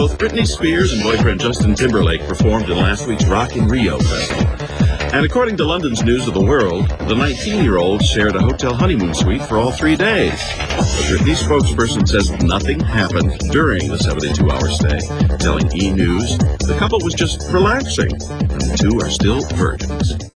both Britney Spears and boyfriend Justin Timberlake performed in last week's Rock in Rio festival. And according to London's News of the World, the 19-year-old shared a hotel honeymoon suite for all three days. But Britney spokesperson says nothing happened during the 72-hour stay, telling E! News the couple was just relaxing, and the two are still virgins.